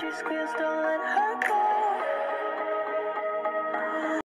she squeals, don't let her.